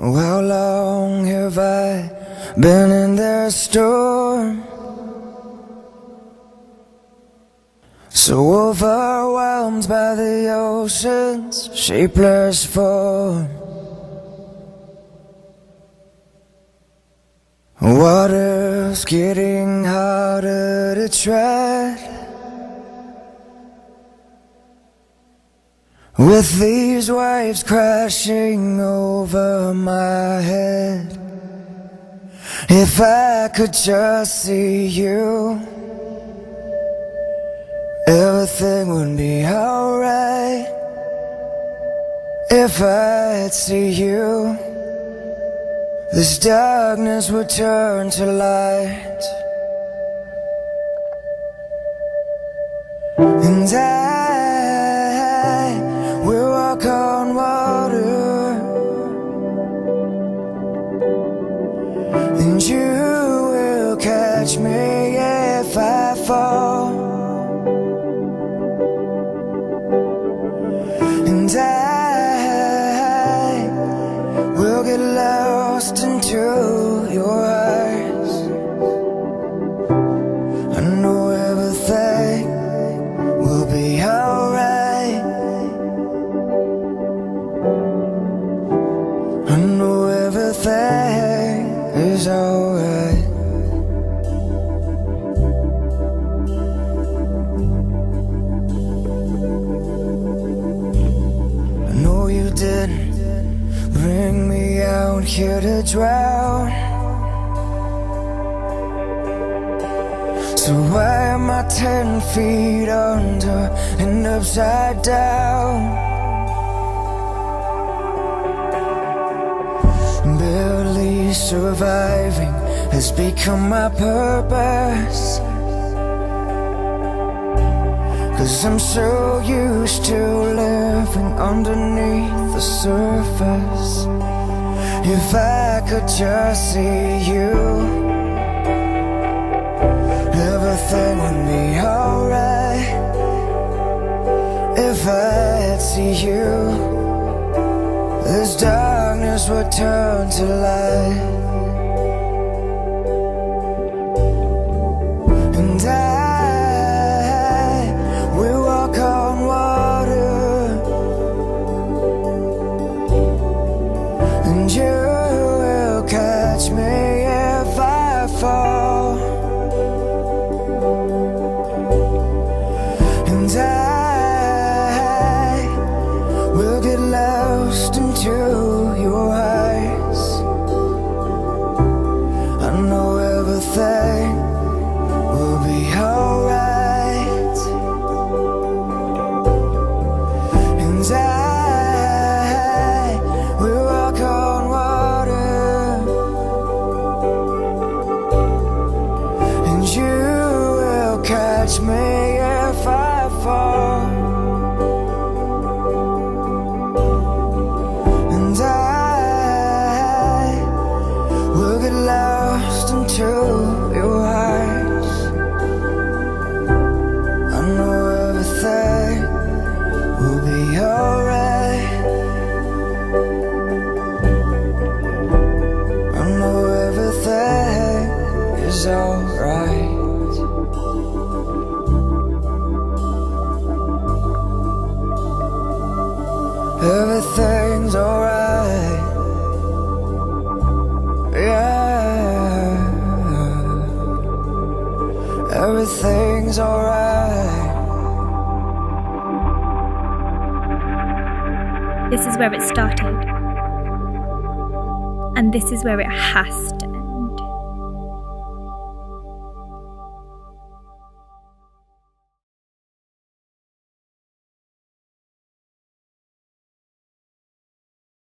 How long have I been in their storm? So overwhelmed by the ocean's shapeless form. Water's getting harder to tread. With these waves crashing over my head If I could just see you Everything would be alright. If I'd see you This darkness would turn to light here to drown. So why am I ten feet under and upside down? Barely surviving has become my purpose. Cause I'm so used to living underneath the surface If I could just see you. Everything would be alright If I'd see you. This darkness would turn to light catch catch me if I fall. And I will get lost into your eyes I know everything will be alright. I know everything is alright Everything's alright. Yeah. Everything's alright. This is where it started. And this is where it has to